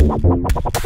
you